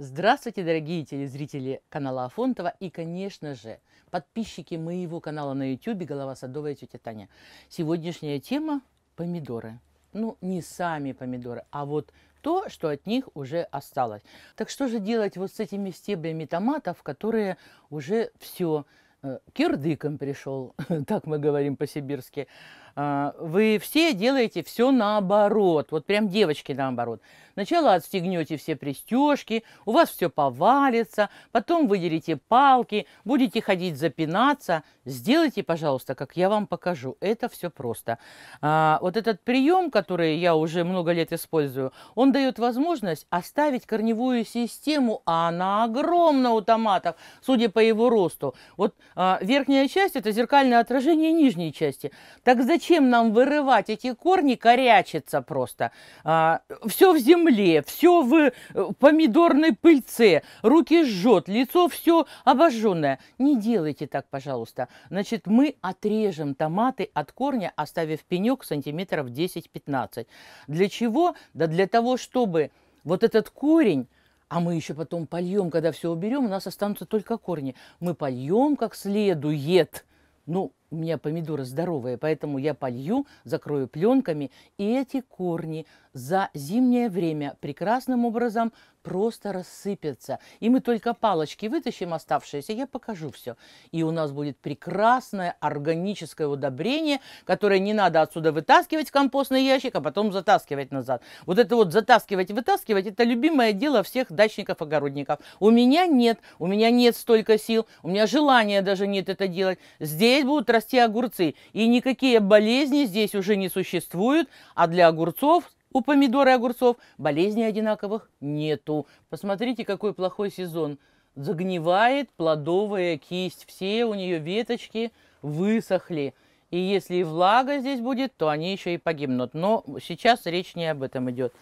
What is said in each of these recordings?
Здравствуйте, дорогие телезрители канала Афонтова и, конечно же, подписчики моего канала на YouTube «Голова садовая тетя Таня». Сегодняшняя тема – помидоры. Ну, не сами помидоры, а вот то, что от них уже осталось. Так что же делать вот с этими стеблями томатов, которые уже все, э, кирдыком пришел, так мы говорим по-сибирски. А, вы все делаете все наоборот, вот прям девочки наоборот. Сначала отстегнете все пристежки, у вас все повалится, потом выделите палки, будете ходить запинаться. Сделайте, пожалуйста, как я вам покажу. Это все просто. А, вот этот прием, который я уже много лет использую, он дает возможность оставить корневую систему, а она огромна у томатов, судя по его росту. Вот а, верхняя часть – это зеркальное отражение нижней части. Так зачем нам вырывать эти корни, корячиться просто? А, все в земле земле, все в э, помидорной пыльце, руки жжет, лицо все обожженное. Не делайте так, пожалуйста. Значит, мы отрежем томаты от корня, оставив пенек сантиметров 10-15. Для чего? Да для того, чтобы вот этот корень а мы еще потом польем, когда все уберем, у нас останутся только корни. Мы польем как следует. Ну, у меня помидоры здоровые, поэтому я полью, закрою пленками, и эти корни за зимнее время прекрасным образом просто рассыпятся. И мы только палочки вытащим оставшиеся, я покажу все. И у нас будет прекрасное органическое удобрение, которое не надо отсюда вытаскивать в компостный ящик, а потом затаскивать назад. Вот это вот затаскивать, вытаскивать, это любимое дело всех дачников-огородников. У меня нет, у меня нет столько сил, у меня желания даже нет это делать. Здесь будут расти огурцы, и никакие болезни здесь уже не существуют, а для огурцов у помидор и огурцов болезней одинаковых нету. Посмотрите, какой плохой сезон. Загнивает плодовая кисть. Все у нее веточки высохли. И если влага здесь будет, то они еще и погибнут. Но сейчас речь не об этом идет.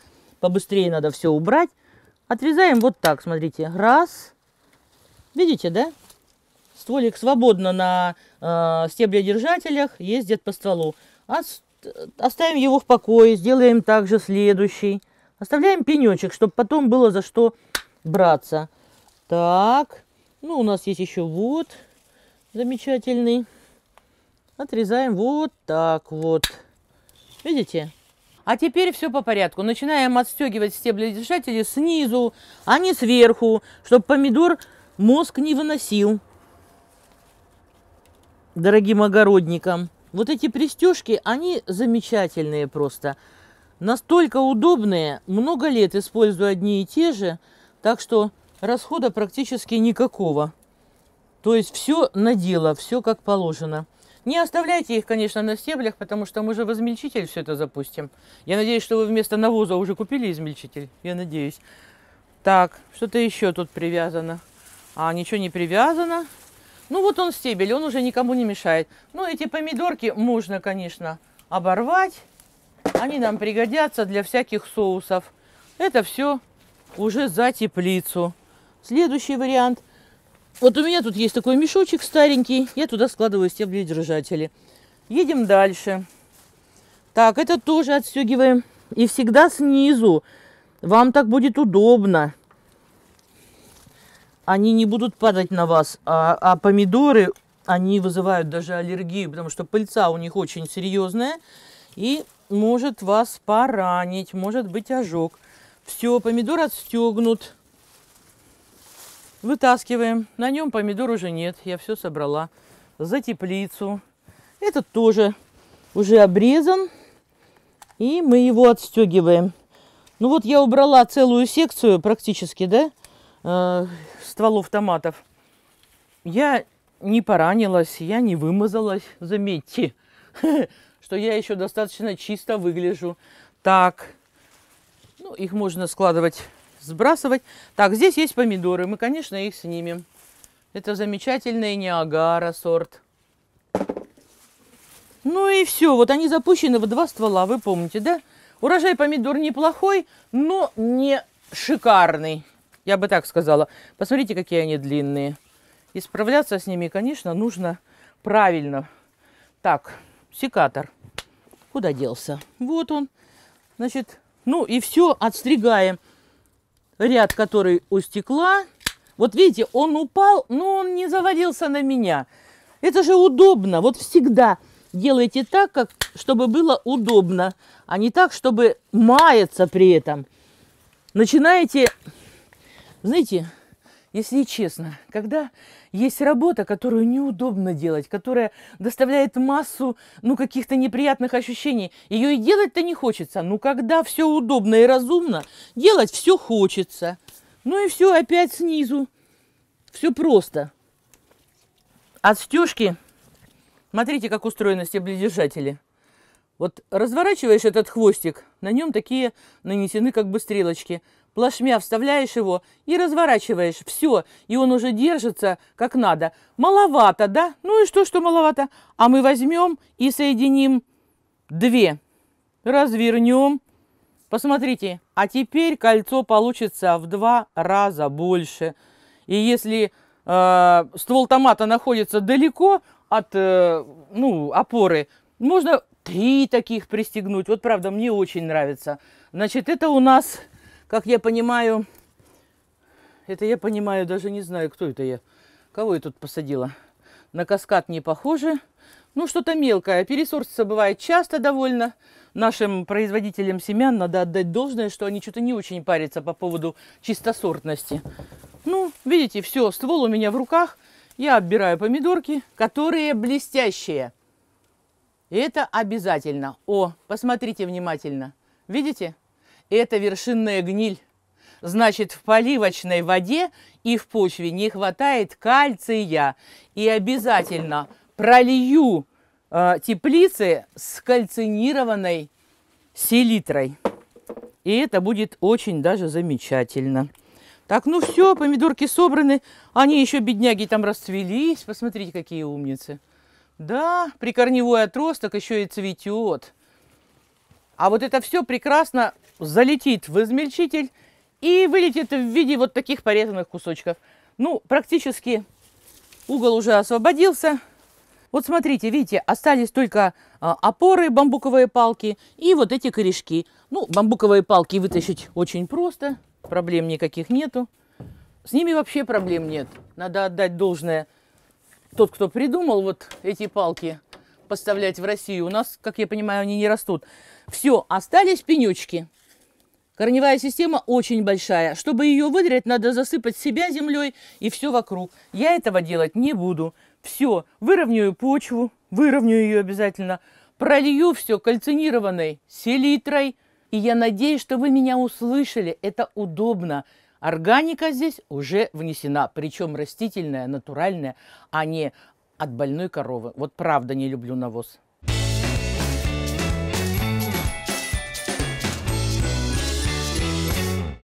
Побыстрее надо все убрать. Отрезаем вот так, смотрите. Раз. Видите, да? Стволик свободно на э, стебледержателях ездит по стволу. А оставим его в покое, сделаем также следующий. Оставляем пенечек, чтобы потом было за что браться. Так, ну у нас есть еще вот замечательный. Отрезаем вот так вот. Видите? А теперь все по порядку. Начинаем отстегивать стебледержатели снизу, а не сверху, чтобы помидор мозг не выносил. Дорогим огородникам. Вот эти пристежки, они замечательные просто. Настолько удобные, много лет использую одни и те же, так что расхода практически никакого. То есть все на дело, все как положено. Не оставляйте их, конечно, на стеблях, потому что мы же в измельчитель все это запустим. Я надеюсь, что вы вместо навоза уже купили измельчитель. Я надеюсь. Так, что-то еще тут привязано. А, ничего не привязано. Ну вот он стебель, он уже никому не мешает. Ну эти помидорки можно, конечно, оборвать. Они нам пригодятся для всяких соусов. Это все уже за теплицу. Следующий вариант. Вот у меня тут есть такой мешочек старенький. Я туда складываю стебли держатели. Едем дальше. Так, это тоже отстегиваем. И всегда снизу. Вам так будет удобно они не будут падать на вас, а, а помидоры, они вызывают даже аллергию, потому что пыльца у них очень серьезная и может вас поранить, может быть ожог. Все, помидор отстегнут. Вытаскиваем. На нем помидор уже нет, я все собрала. За теплицу. Этот тоже уже обрезан. И мы его отстегиваем. Ну вот я убрала целую секцию практически, да, э, стволов томатов. Я не поранилась, я не вымазалась, заметьте, что я еще достаточно чисто выгляжу. Так, ну, их можно складывать, сбрасывать. Так, здесь есть помидоры, мы, конечно, их снимем. Это замечательный Ниагара сорт. Ну и все, вот они запущены в два ствола, вы помните, да? Урожай помидор неплохой, но не шикарный. Я бы так сказала. Посмотрите, какие они длинные. И справляться с ними, конечно, нужно правильно. Так, секатор. Куда делся? Вот он. Значит, ну и все отстригаем. ряд, который у стекла. Вот видите, он упал, но он не завалился на меня. Это же удобно. Вот всегда делайте так, как, чтобы было удобно, а не так, чтобы маяться при этом. Начинаете, знаете, если честно, когда есть работа, которую неудобно делать, которая доставляет массу, ну, каких-то неприятных ощущений, ее и делать-то не хочется. Ну, когда все удобно и разумно, делать все хочется. Ну и все опять снизу. Все просто. От стежки, смотрите, как устроены стебледержатели. Вот разворачиваешь этот хвостик, на нем такие нанесены как бы стрелочки. Плашмя вставляешь его и разворачиваешь. Все, и он уже держится как надо. Маловато, да? Ну и что, что маловато? А мы возьмем и соединим две. Развернем. Посмотрите, а теперь кольцо получится в два раза больше. И если э, ствол томата находится далеко от э, ну, опоры, можно три таких пристегнуть. Вот правда, мне очень нравится. Значит, это у нас, как я понимаю, это я понимаю, даже не знаю, кто это я. Кого я тут посадила? На каскад не похоже. Ну, что-то мелкое. Пересорство бывает часто довольно. Нашим производителям семян надо отдать должное, что они что-то не очень парятся по поводу чистосортности. Ну, видите, все, ствол у меня в руках. Я отбираю помидорки, которые блестящие. Это обязательно. О, посмотрите внимательно. Видите? Это вершинная гниль. Значит, в поливочной воде и в почве не хватает кальция. И обязательно пролью э, теплицы с кальцинированной селитрой. И это будет очень даже замечательно. Так, ну все, помидорки собраны. Они еще, бедняги, там расцвелись. Посмотрите, какие умницы. Да, прикорневой отросток еще и цветет. А вот это все прекрасно залетит в измельчитель и вылетит в виде вот таких порезанных кусочков. Ну, практически угол уже освободился. Вот смотрите, видите, остались только а, опоры, бамбуковые палки и вот эти корешки. Ну, бамбуковые палки вытащить очень просто проблем никаких нету. С ними вообще проблем нет. Надо отдать должное. Тот, кто придумал вот эти палки поставлять в Россию, у нас, как я понимаю, они не растут. Все, остались пенечки. Корневая система очень большая. Чтобы ее выдрать, надо засыпать себя землей и все вокруг. Я этого делать не буду. Все, выровняю почву, выровняю ее обязательно. Пролью все кальцинированной селитрой – и я надеюсь, что вы меня услышали. Это удобно. Органика здесь уже внесена, причем растительная, натуральная, а не от больной коровы. Вот правда не люблю навоз.